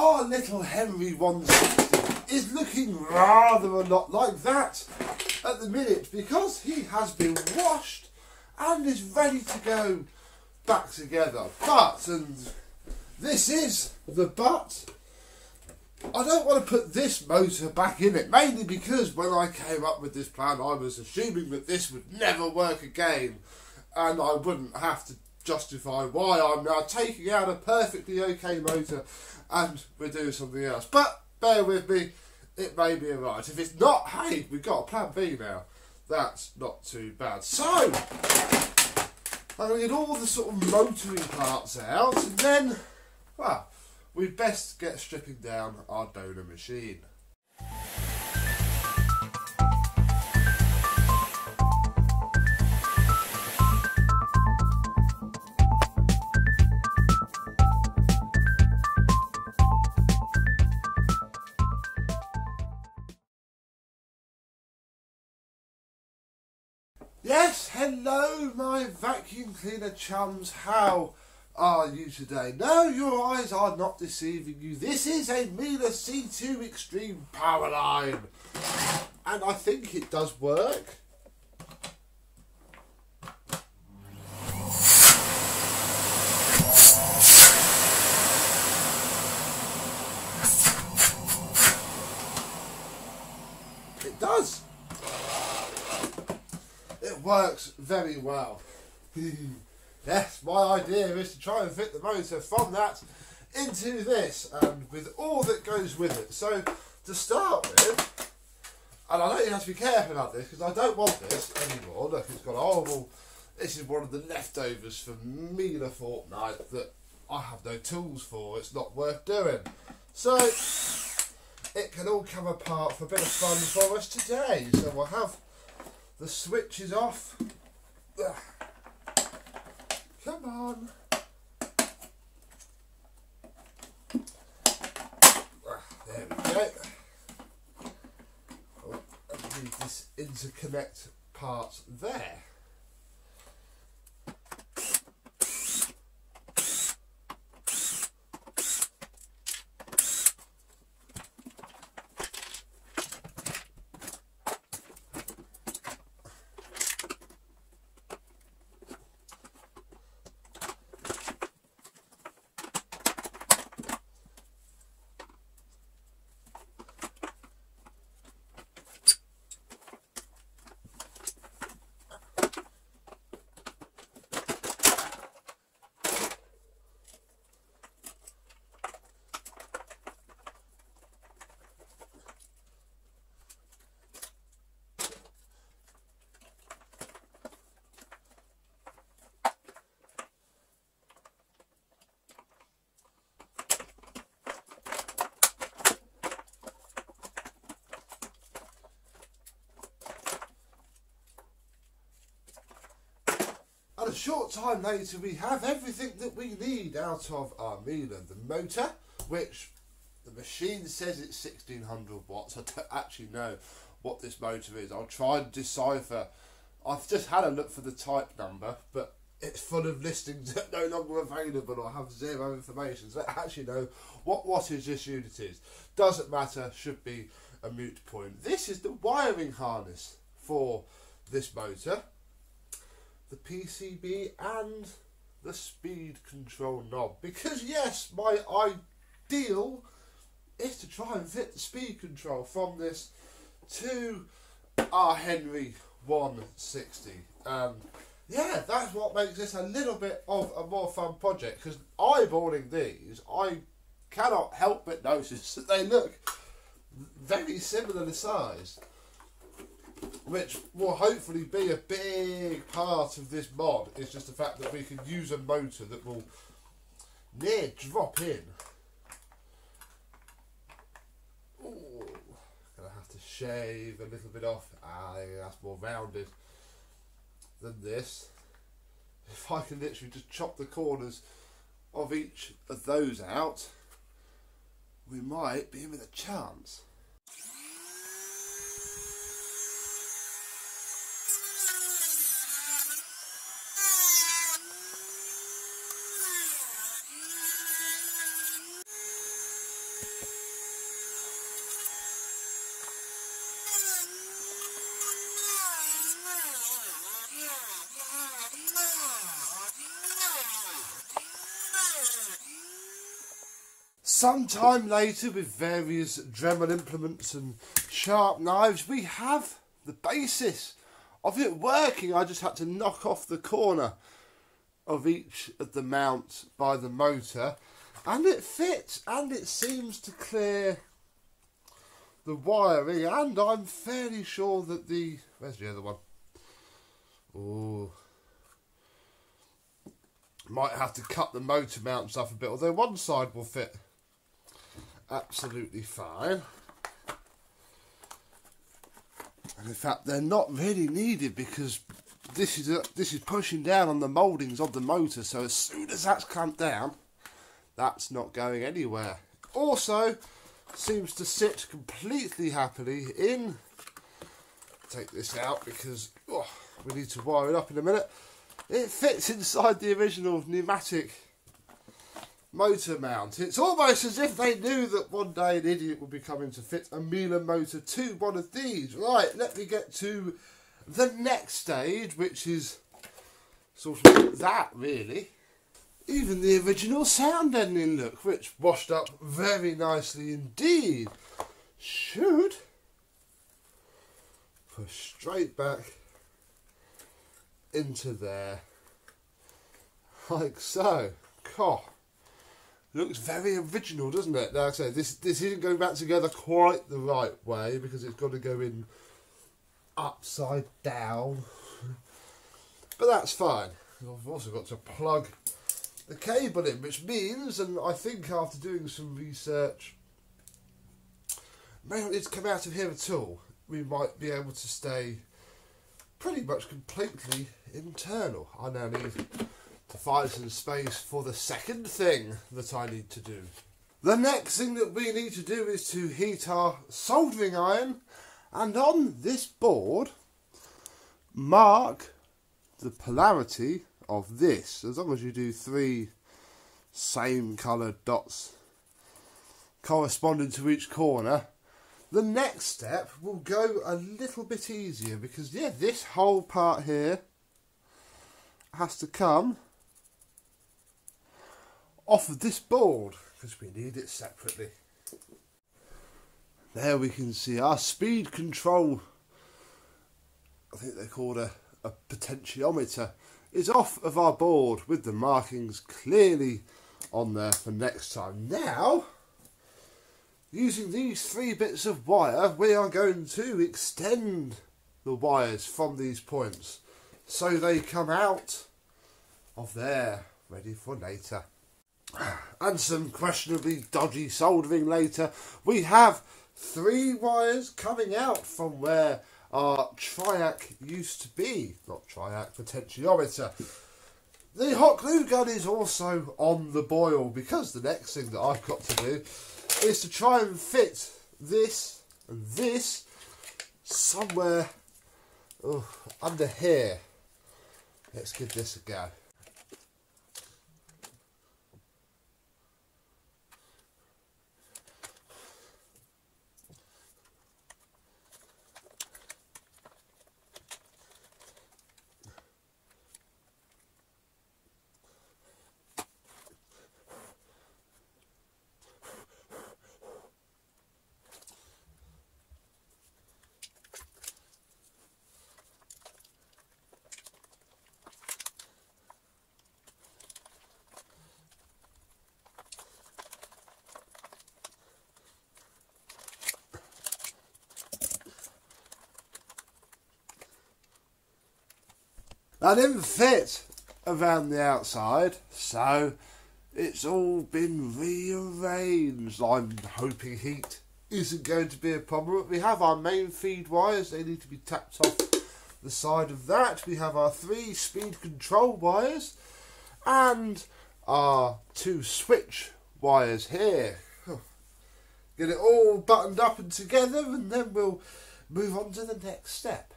our little Henry 160 is looking rather a lot like that at the minute because he has been washed and is ready to go back together. But, and this is the but, I don't want to put this motor back in it, mainly because when I came up with this plan, I was assuming that this would never work again, and I wouldn't have to justify why I'm now taking out a perfectly okay motor and we're doing something else. But bear with me, it may be alright. If it's not, hey, we've got a plan B now. That's not too bad. So, I'm going to get all the sort of motoring parts out, and then, well, we best get stripping down our donor machine. Yes, hello, my vacuum cleaner chums. How are you today? No, your eyes are not deceiving you. This is a Miele C2 Extreme Power Line. And I think it does work. It does. It works very well. yes, my idea is to try and fit the motor from that into this and with all that goes with it. So to start with, and I know you have to be careful about this because I don't want this anymore. Look, it's got a horrible. This is one of the leftovers from Miele Fortnite that I have no tools for. It's not worth doing. So it can all come apart for a bit of fun for us today. So we'll have the switches off. Come on. There we go. Oh, I need this interconnect part there. A short time later, we have everything that we need out of our Miele. The motor, which the machine says it's 1600 watts. I don't actually know what this motor is. I'll try and decipher. I've just had a look for the type number, but it's full of listings that are no longer available or have zero information. So I actually know what wattage this unit is. Doesn't matter, should be a moot point. This is the wiring harness for this motor the PCB and the speed control knob. Because yes, my ideal is to try and fit the speed control from this to our Henry 160. Um, yeah, that's what makes this a little bit of a more fun project. Because eyeballing these, I cannot help but notice that they look very similar in size which will hopefully be a big part of this mod, is just the fact that we can use a motor that will near drop in. Ooh, gonna have to shave a little bit off. Ah, that's more rounded than this. If I can literally just chop the corners of each of those out, we might be in with a chance. Sometime later, with various Dremel implements and sharp knives, we have the basis of it working. I just had to knock off the corner of each of the mounts by the motor and it fits and it seems to clear the wiring and I'm fairly sure that the where's the other one? Oh might have to cut the motor mounts off a bit although one side will fit absolutely fine. And in fact they're not really needed because this is a, this is pushing down on the mouldings of the motor. So as soon as that's clamped down that's not going anywhere. Also seems to sit completely happily in. Take this out because oh, we need to wire it up in a minute. It fits inside the original Numatic motor mount. It's almost as if they knew that one day an idiot would be coming to fit a Miele motor to one of these. Right, let me get to the next stage, which is sort of that, really. Even the original sound ending look, which washed up very nicely indeed, should push straight back into there, like so. God. Looks very original, doesn't it? Like I say, this this isn't going back together quite the right way because it's got to go in upside down. But that's fine. I've also got to plug the cable in, which means, and I think after doing some research, may not need to come out of here at all. We might be able to stay pretty much completely internal. I now need to find some space for the second thing that I need to do. The next thing that we need to do is to heat our soldering iron and on this board mark the polarity of this as long as you do three same coloured dots corresponding to each corner the next step will go a little bit easier because yeah this whole part here has to come off of this board because we need it separately. There we can see our speed control, I think they're called a, a potentiometer, is off of our board with the markings clearly on there for next time. Now, using these three bits of wire, we are going to extend the wires from these points so they come out of there, ready for later and some questionably dodgy soldering later, we have three wires coming out from where our triac used to be. Not triac, potentiometer. The hot glue gun is also on the boil because the next thing that I've got to do is to try and fit this and this somewhere oh, under here. Let's give this a go. I didn't fit around the outside, so it's all been rearranged. I'm hoping heat isn't going to be a problem. We have our main feed wires, they need to be tapped off the side of that. We have our three speed control wires and our two switch wires here. Get it all buttoned up and together and then we'll move on to the next step.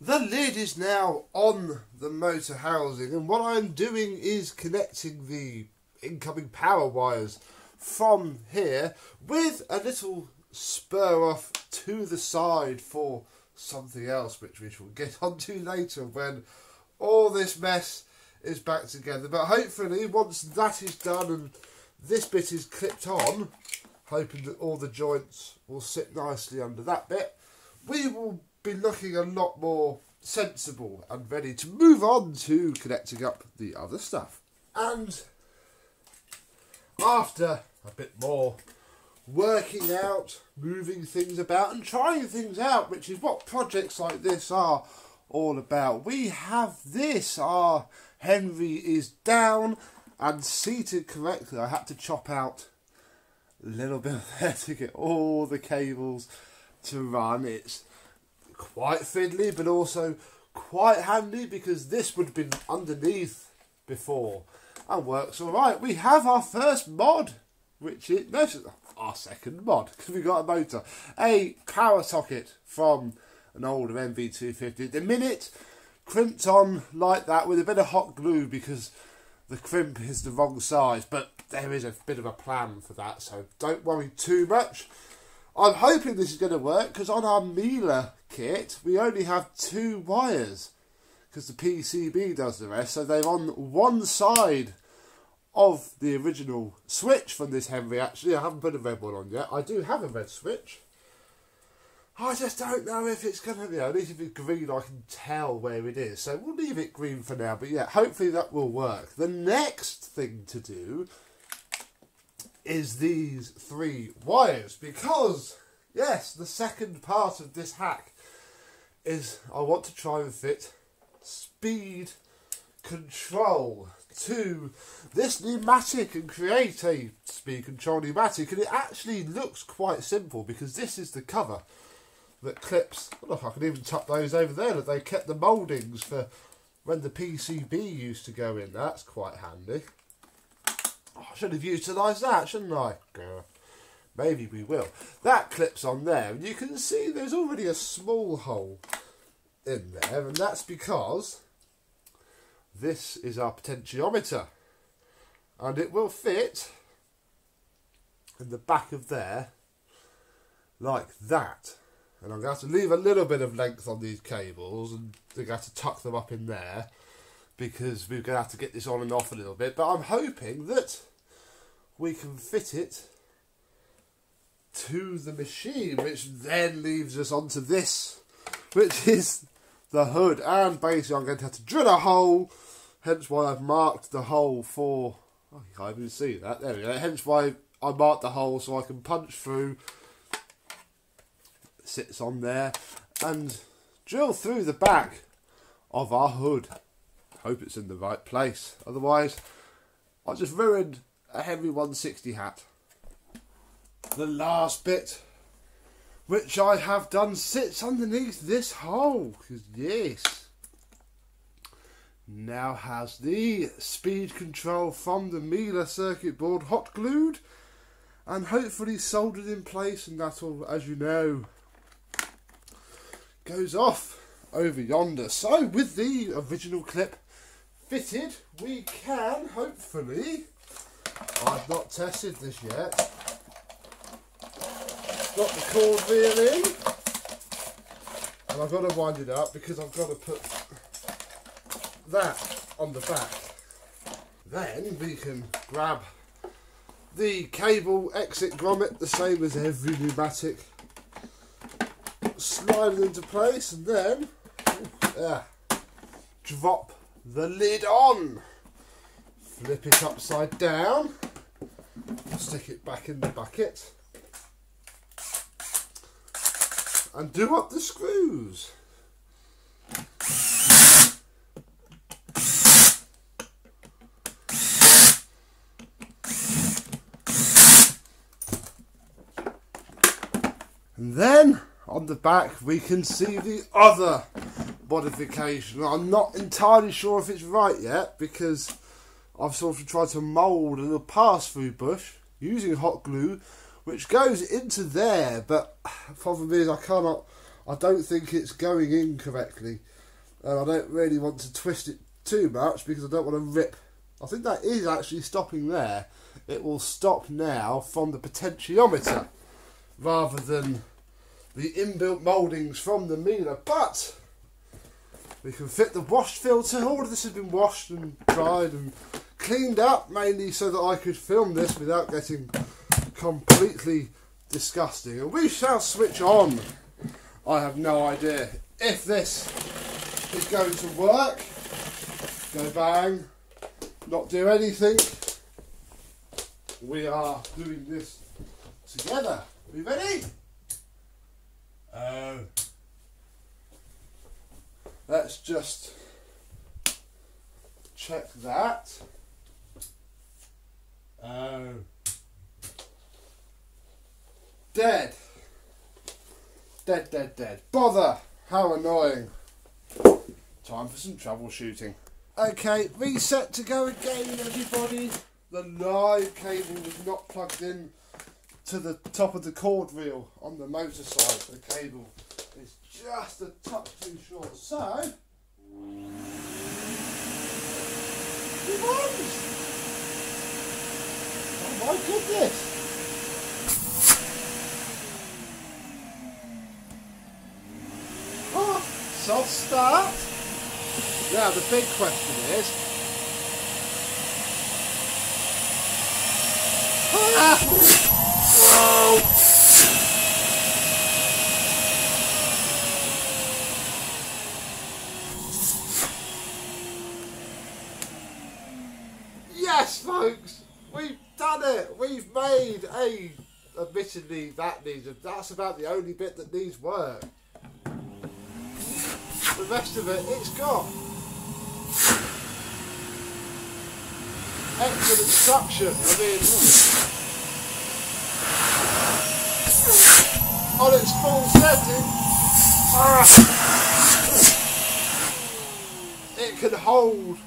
The lid is now on the motor housing and what I'm doing is connecting the incoming power wires from here with a little spur off to the side for something else which we shall get onto later when all this mess is back together but hopefully once that is done and this bit is clipped on, hoping that all the joints will sit nicely under that bit. We will looking a lot more sensible and ready to move on to connecting up the other stuff. And after a bit more working out, moving things about and trying things out, which is what projects like this are all about. We have this, our Henry is down and seated correctly. I had to chop out a little bit there to get all the cables to run. It's quite fiddly but also quite handy because this would have been underneath before and works alright. We have our first mod, which is no, our second mod because we got a motor, a power socket from an older MV250. The minute crimped on like that with a bit of hot glue because the crimp is the wrong size, but there is a bit of a plan for that, so don't worry too much. I'm hoping this is going to work because on our Miele kit we only have two wires because the PCB does the rest, so they're on one side of the original switch from this Henry. Actually, I haven't put a red one on yet. I do have a red switch. I just don't know if it's going to be. At least if it's green, I can tell where it is. So we'll leave it green for now. But yeah, hopefully that will work. The next thing to do is these three wires because yes, the second part of this hack is I want to try and fit speed control to this Numatic and create a speed control Numatic and it actually looks quite simple because this is the cover that clips look I can even tuck those over there that they kept the mouldings for when the PCB used to go in. That's quite handy should have utilised that shouldn't I? Maybe we will. That clips on there and you can see there's already a small hole in there and that's because this is our potentiometer and it will fit in the back of there like that. And I'm going to have to leave a little bit of length on these cables and they're going to have to tuck them up in there because we're going to have to get this on and off a little bit. But I'm hoping that we can fit it to the machine which then leaves us onto this which is the hood. And basically I'm going to have to drill a hole hence why I've marked the hole for oh you can't even see that. There we go. Hence why I marked the hole so I can punch through. Sits on there. And drill through the back of our hood. Hope it's in the right place. Otherwise I just ruined a Henry 160 hat the last bit which I have done sits underneath this hole. Yes, now has the speed control from the Miele circuit board hot glued and hopefully soldered in place and that all, as you know, goes off over yonder. So with the original clip fitted, we can hopefully, I've not tested this yet, got the cord reel in. And I've got to wind it up because I've got to put that on the back. Then we can grab the cable exit grommet the same as every Numatic slide it into place. And then uh, drop the lid on flip it upside down stick it back in the bucket and do up the screws. And then on the back we can see the other modification. I'm not entirely sure if it's right yet because I've sort of tried to mould a little pass-through bush using hot glue which goes into there, but problem is I cannot, I don't think it's going in correctly, and I don't really want to twist it too much because I don't want to rip. I think that is actually stopping there. It will stop now from the potentiometer rather than the inbuilt mouldings from the Miele, but we can fit the wash filter. All of this has been washed and dried and cleaned up mainly so that I could film this without getting completely disgusting. And we shall switch on. I have no idea if this is going to work. Go bang, not do anything. We are doing this together. Are you ready? Oh. Let's just check that. Oh. Dead. Dead, dead, dead. Bother! How annoying. Time for some troubleshooting. Okay, reset to go again, everybody. The live cable was not plugged in to the top of the cord reel on the motor side. The cable is just a touch too short. So, it runs. Oh my goodness. Ah, soft start. Now the big question is. Ah! Whoa! Yes, folks, we've done it. We've a. Admittedly, that needs. That's about the only bit that needs work. The rest of it, it's gone. Excellent suction. I mean, on its full setting, ah, it can hold.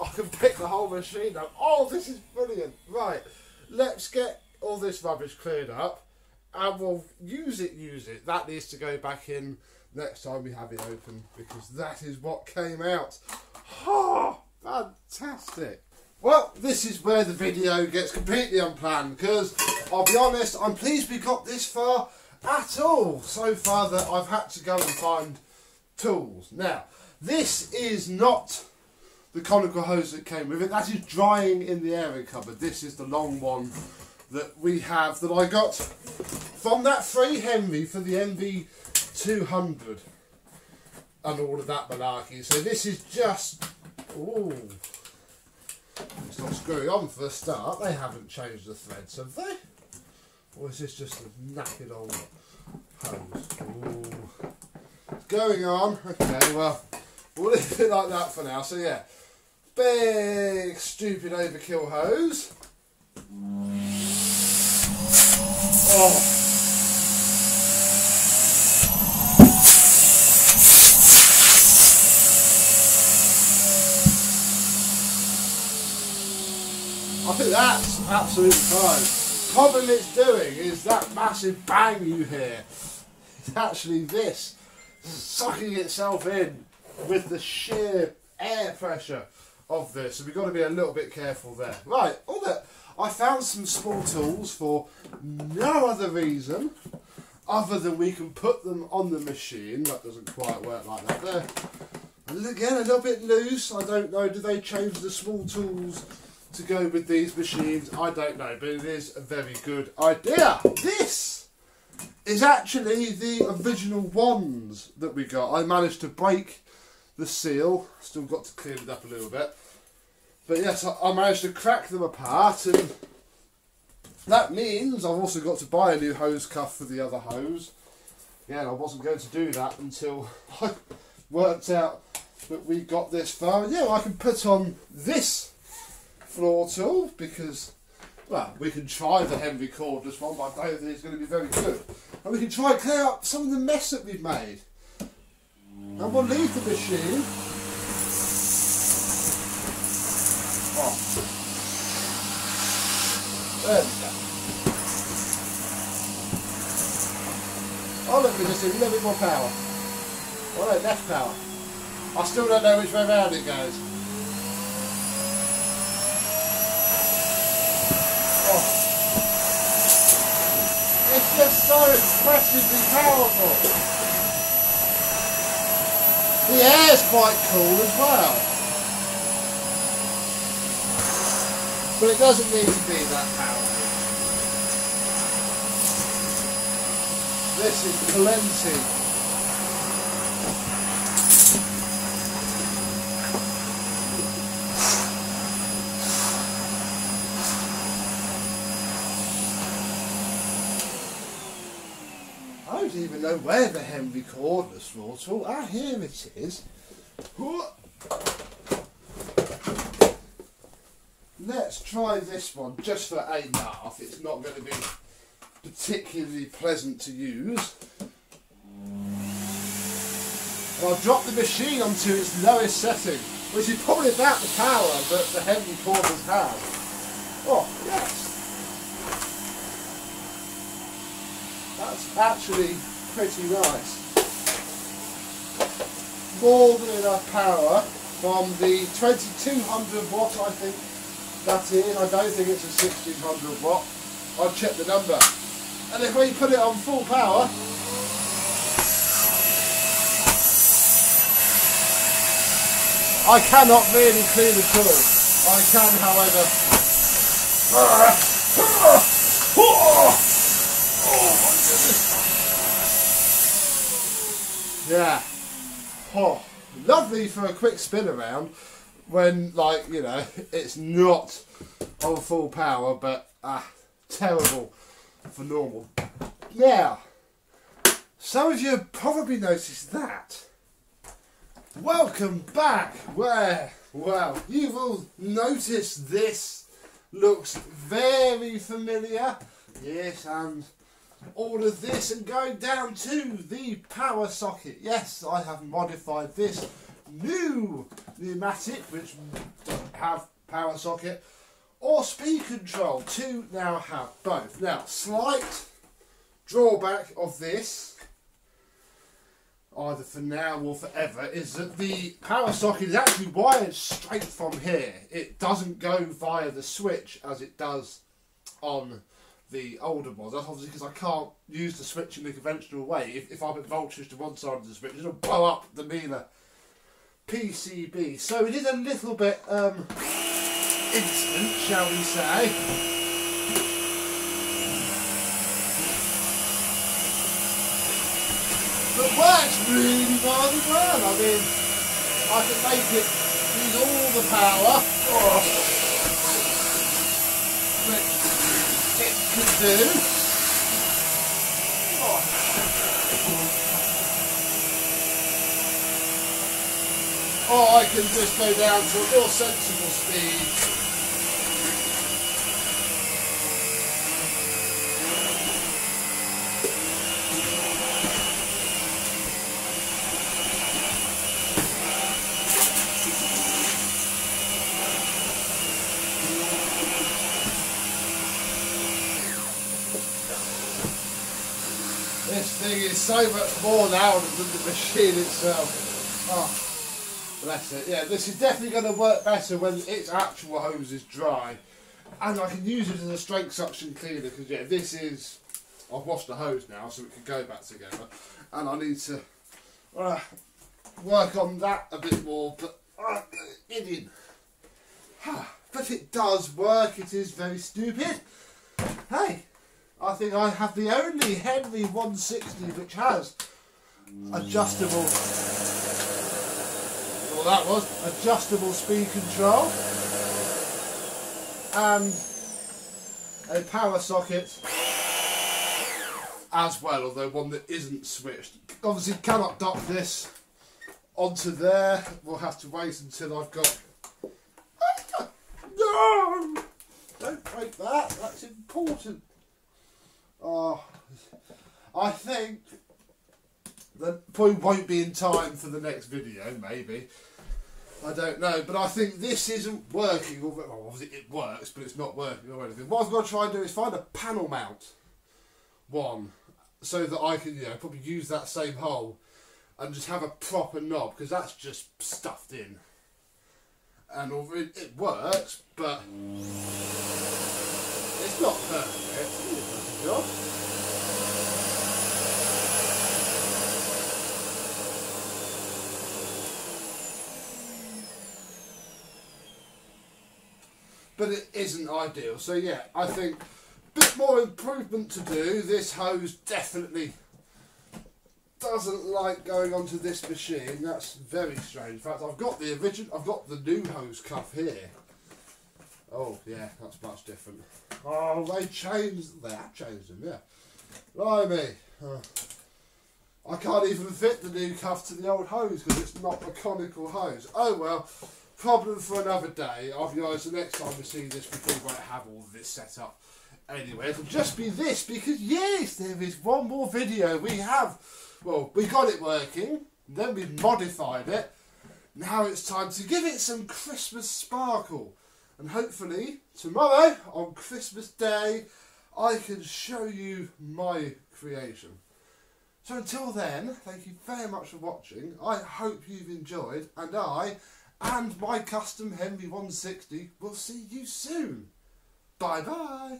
I can pick the whole machine up. Oh, this is brilliant. Right, let's get all this rubbish cleared up and we'll use it, use it. That needs to go back in next time we have it open because that is what came out. Oh, fantastic. Well, this is where the video gets completely unplanned because I'll be honest, I'm pleased we got this far at all. So far that I've had to go and find tools. Now, this is not the conical hose that came with it. That is drying in the airing cupboard. This is the long one that we have that I got from that free Henry for the MV 200 and all of that malarkey. So this is just, ooh, it's not screwing on for a start. They haven't changed the threads, have they? Or is this just a knackered old hose? Ooh. It's going on. Okay, well, we'll leave it like that for now. So yeah, big stupid overkill hose. Oh. I think that's absolutely fine. Problem it's doing is that massive bang you hear. It's actually this sucking itself in with the sheer air pressure of this. So we've got to be a little bit careful there. Right, all that. I found some small tools for no other reason other than we can put them on the machine. That doesn't quite work like that there. And again, a little bit loose. I don't know. Do they change the small tools to go with these machines? I don't know, but it is a very good idea. This is actually the original ones that we got. I managed to break the seal. Still got to clean it up a little bit. But yes, I, managed to crack them apart and that means I've also got to buy a new hose cuff for the other hose. Yeah, I wasn't going to do that until I worked out that we got this far. Yeah, I can put on this floor tool because, well, we can try the Henry cordless one, but I don't think it's going to be very good. And we can try and clear up some of the mess that we've made. And we'll leave the machine. Oh. There we go. Oh look, we just need a little bit more power. Oh no, less power. I still don't know which way round it goes. Oh. It's just so impressively powerful. The air's quite cool as well. But it doesn't need to be that powerful. This is plenty. I don't even know where the Henry cordless throttle. Ah, here it is. Let's try this one just for a laugh. It's not going to be particularly pleasant to use. And I'll drop the machine onto its lowest setting, which is probably about the power that the Henry cordless has. Oh, yes. That's actually pretty nice. More than enough power from the 2200 watt I think that is. I don't think it's a 1600 watt. I'll check the number. And if we put it on full power, I cannot really clean the tool. I can, however. Yeah. Oh, lovely for a quick spin around when, like, you know, it's not on full power, but ah, terrible for normal. Now, some of you probably noticed that. Welcome back. Where? Well, you've all noticed this looks very familiar. Yes, and all of this and going down to the power socket. Yes, I have modified this new Numatic which doesn't have power socket or speed control Two now have both. Now, slight drawback of this either for now or forever is that the power socket is actually wired straight from here. It doesn't go via the switch as it does on the older ones. That's obviously because I can't use the switch in the conventional way. If, if I put voltage to one side of the switch, it'll blow up the Miele PCB. So it is a little bit um, instant, shall we say. But works really rather well. I mean, I can make it use all the power. Oh. It could do. Or I can just go down to a more sensible speed. This thing is so much more now than the machine itself. Oh, bless it. Yeah, this is definitely going to work better when its actual hose is dry. And I can use it as a straight suction cleaner because, yeah, this is... I've washed the hose now so it can go back together. And I need to uh, work on that a bit more, but uh, did. But it does work. It is very stupid. Hey, I think I have the only Henry 160 which has adjustable, that was, adjustable speed control and a power socket as well, although one that isn't switched. Obviously cannot dock this onto there, we'll have to wait until I've got... No! Don't break that, that's important. Oh, I think that probably won't be in time for the next video, maybe. I don't know, but I think this isn't working. Well, obviously it works, but it's not working or anything. What I've got to try and do is find a panel mount one, so that I can, you know, probably use that same hole and just have a proper knob, because that's just stuffed in. And it, it works, but it's not perfect job. But it isn't ideal. So yeah, I think a bit more improvement to do. This hose definitely doesn't like going onto this machine. That's very strange. In fact, I've got the original. I've got the new hose cuff here. Oh yeah, that's much different. Oh, they changed. They have changed them. Yeah. Blimey. Uh, I can't even fit the new cuff to the old hose because it's not a conical hose. Oh well, problem for another day. I'll be honest, the next time we see this, we probably won't have all this set up. Anyway, it'll just be this because yes, there is one more video we have. Well, we got it working, then we modified it. Now it's time to give it some Christmas sparkle. And hopefully, tomorrow, on Christmas Day, I can show you my creation. So until then, thank you very much for watching. I hope you've enjoyed, and I and my custom Henry 160 will see you soon. Bye bye.